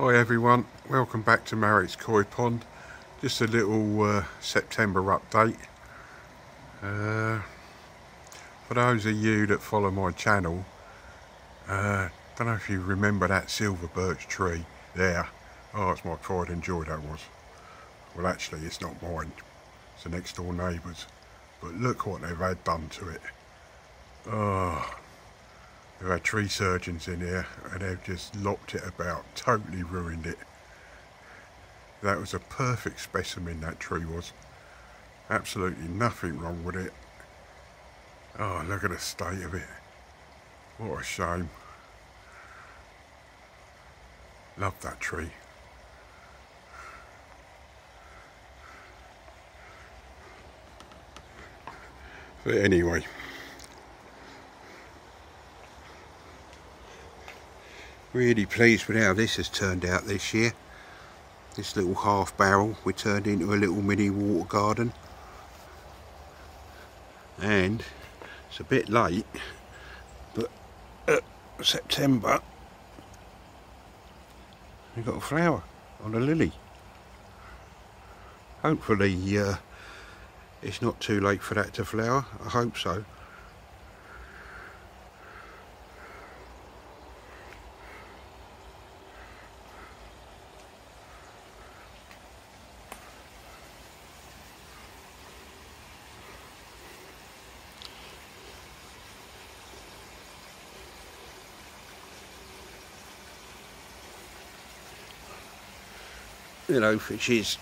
Hi everyone, welcome back to Marek's Koi Pond. Just a little uh, September update. Uh, for those of you that follow my channel, uh, don't know if you remember that silver birch tree there. Oh, it's my pride and joy that was. Well actually it's not mine, it's the next door neighbour's. But look what they've had done to it. Oh, They've tree surgeons in here and they've just lopped it about, totally ruined it. That was a perfect specimen, that tree was. Absolutely nothing wrong with it. Oh, look at the state of it. What a shame. Love that tree. But anyway. Really pleased with how this has turned out this year. This little half barrel we turned into a little mini water garden. And it's a bit late, but uh, September we got a flower on a lily. Hopefully uh, it's not too late for that to flower, I hope so. You know, which is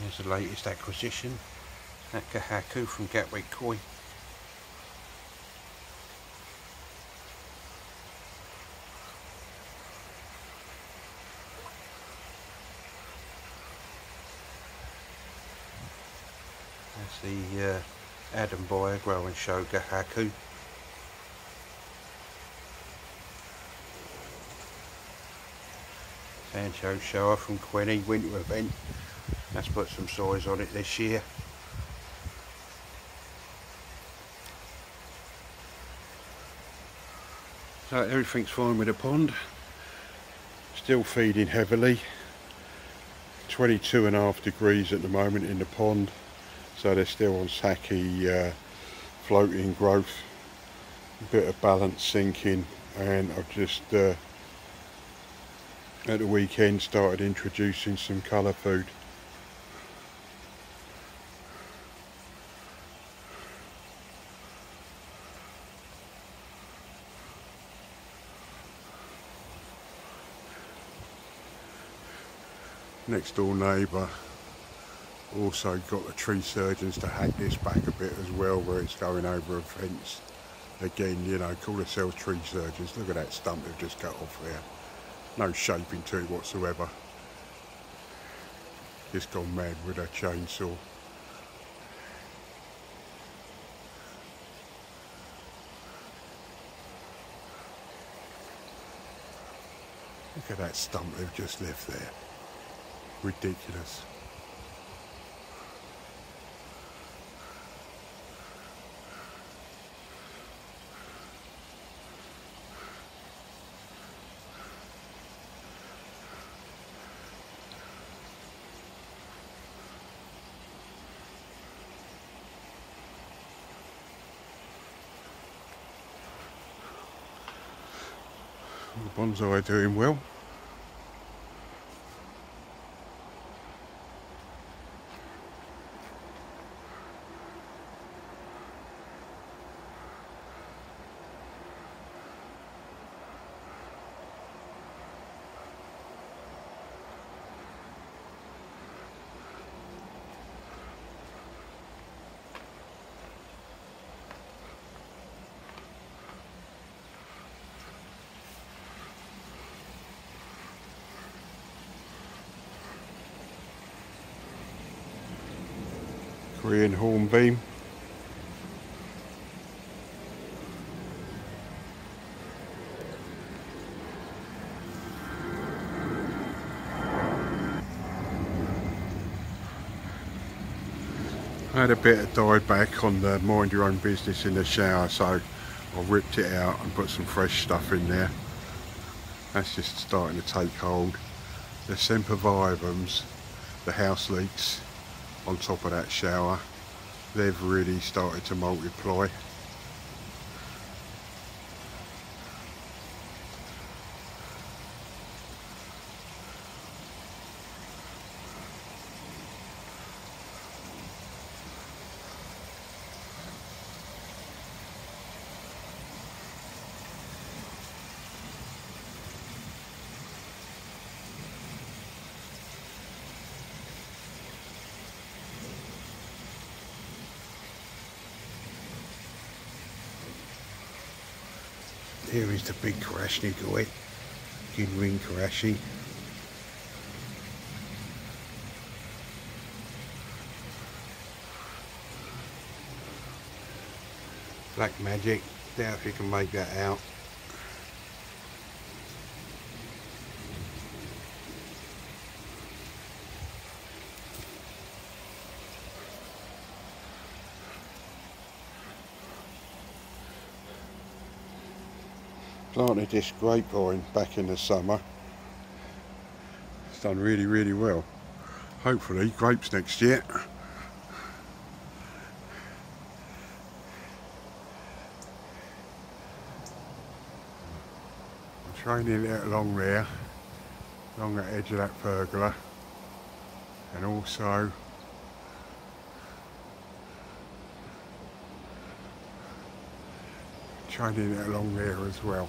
Here's the latest acquisition, that Kohaku from Gatwick Koi. The uh, Adam Boyer Grow and Show Kohaku. Sancho Shower from Quinny winter event. Let's put some size on it this year. So everything's fine with the pond. Still feeding heavily. 22 and a half degrees at the moment in the pond so they're still on Saki uh, floating growth a bit of balance sinking and I've just uh, at the weekend started introducing some colour food. Next door neighbour also got the tree surgeons to hack this back a bit as well where it's going over a fence. Again you know call themselves tree surgeons. Look at that stump they've just cut off there. No shaping to it whatsoever. Just gone mad with a chainsaw. Look at that stump they've just left there. Ridiculous The bonsai doing well. Green hornbeam. I had a bit of die back on the mind your own business in the shower so I ripped it out and put some fresh stuff in there. That's just starting to take hold. The Sempervivums, the houseleeks, on top of that shower, they've really started to multiply. Here is the big Kalashnikov, Ginrin Karashi. Black Magic, doubt if you can make that out. Planted this grapevine back in the summer. It's done really, really well. Hopefully grapes next year. I'm training it along there, along the edge of that pergola, and also training it along there as well.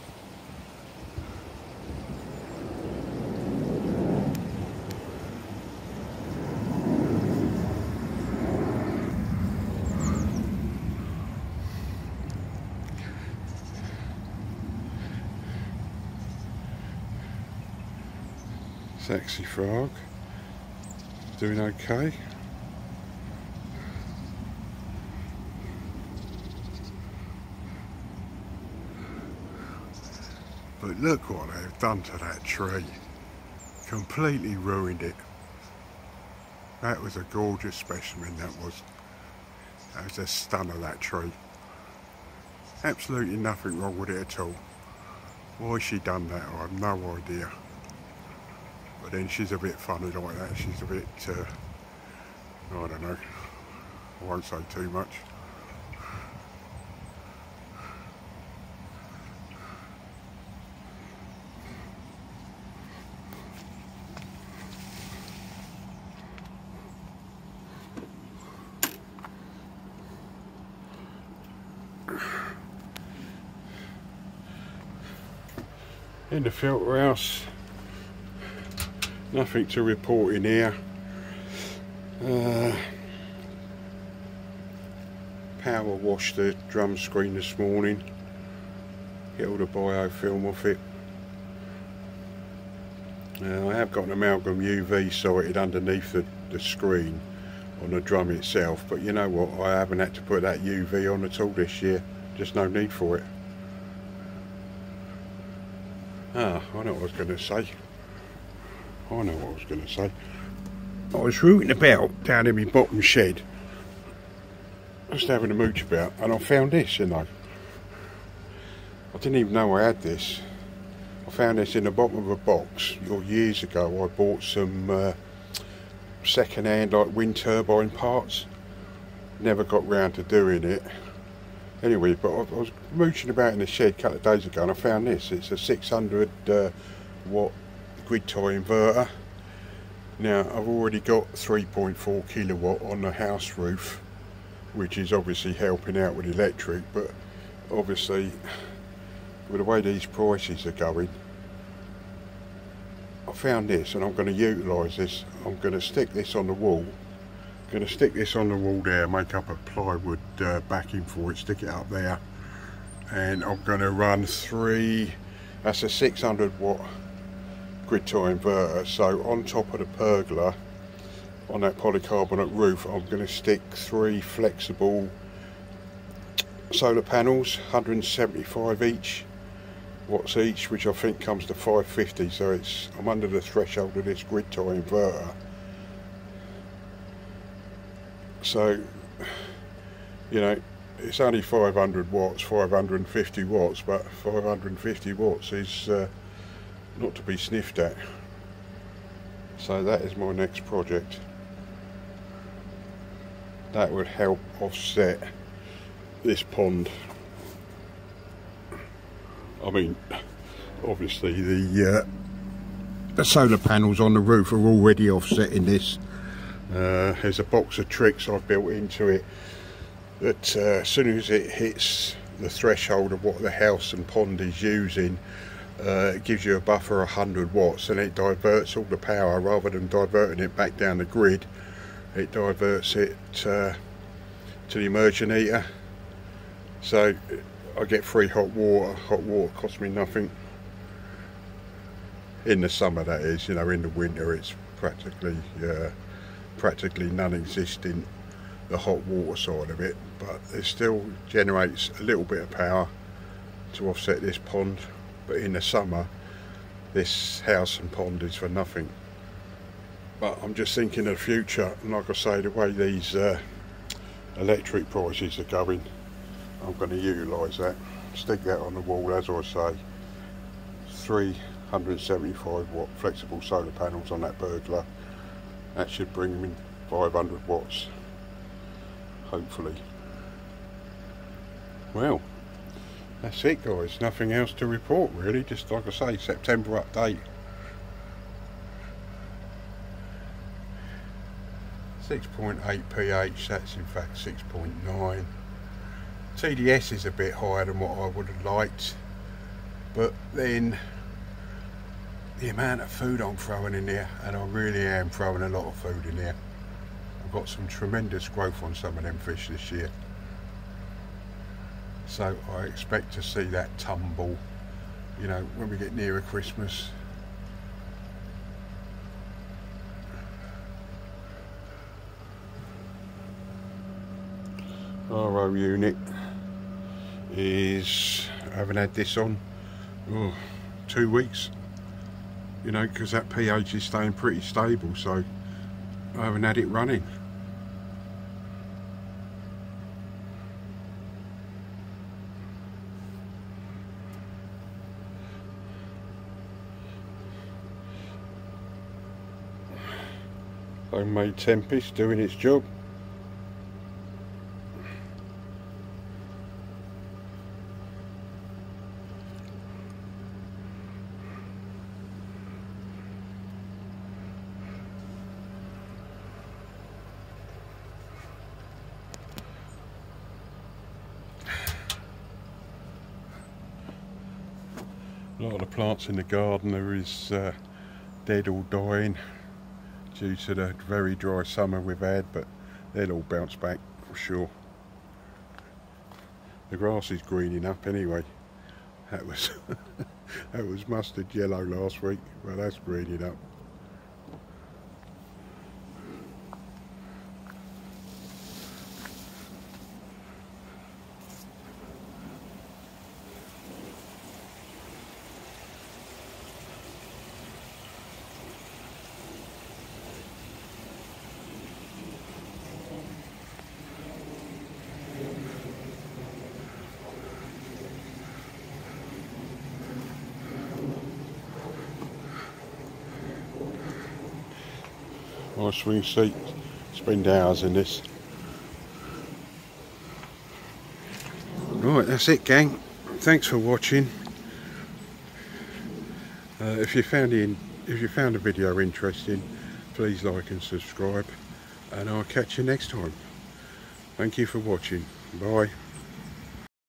Sexy frog. Doing okay. But look what they've done to that tree. Completely ruined it. That was a gorgeous specimen, that was. That was a stunner, that tree. Absolutely nothing wrong with it at all. Why she done that, I have no idea. But then she's a bit funny like that. She's a bit, uh, I don't know. I won't say too much. In the filter house nothing to report in here. Uh, power washed the drum screen this morning. Get all the biofilm off it. Uh, I have got an amalgam UV sited underneath the, the screen on the drum itself but you know what? I haven't had to put that UV on at all this year. Just no need for it ah I know what I was going to say I know what I was going to say. I was rooting about down in my bottom shed, just having a mooch about, and I found this, you know. I didn't even know I had this. I found this in the bottom of a box. Years ago, I bought some uh, second-hand like wind turbine parts. Never got round to doing it. Anyway, but I, was mooching about in the shed a couple of days ago, and I found this. It's a 600 uh, watt grid tie inverter. Now I've already got 3.4 kilowatt on the house roof which is obviously helping out with electric but obviously with the way these prices are going I found this and I'm going to utilise this. I'm going to stick this on the wall going to stick this on the wall there make up a plywood uh, backing for it stick it up there. And I'm going to run three that's a 600 watt grid tie inverter. So on top of the pergola on that polycarbonate roof I'm going to stick three flexible solar panels 175 each watts each which I think comes to 550 so it's I'm under the threshold of this grid tie inverter so you know, it's only 500 watts, 550 watts, but 550 watts is uh, not to be sniffed at. So that is my next project. That would help offset this pond. I mean, obviously the, uh, the solar panels on the roof are already offsetting this. Uh, there's a box of tricks I've built into it that uh, as soon as it hits the threshold of what the house and pond is using uh, it gives you a buffer of 100 watts and it diverts all the power. Rather than diverting it back down the grid it diverts it uh, to the immersion heater. So I get free hot water. Hot water costs me nothing. In the summer that is you know in the winter it's practically practically non-existent the hot water side of it but it still generates a little bit of power to offset this pond. But in the summer this house and pond is for nothing. But I'm just thinking of the future and like I say the way these uh, electric prices are going I'm going to utilise that. Stick that on the wall as I say. 375 watt flexible solar panels on that pergola that should bring them in 500 watts hopefully. Well that's it guys. Nothing else to report really. Just like I say September update. 6.8 pH that's in fact 6.9 TDS is a bit higher than what I would have liked but then the amount of food I'm throwing in there and I really am throwing a lot of food in there I've got some tremendous growth on some of them fish this year. So I expect to see that tumble you know when we get nearer Christmas. RO unit is I haven't had this on oh, two weeks you know because that pH is staying pretty stable so I haven't had it running. Homemade Tempest doing its job a lot of the plants in the garden are is uh, dead or dying due to the very dry summer we've had but they'll all bounce back for sure. The grass is greening up anyway. That was that was mustard yellow last week. But that's greening up Nice swing seat. Spend hours in this. Right, that's it gang. Thanks for watching. Uh, if you found in, if you found the video interesting, please like and subscribe, and I'll catch you next time. Thank you for watching. Bye.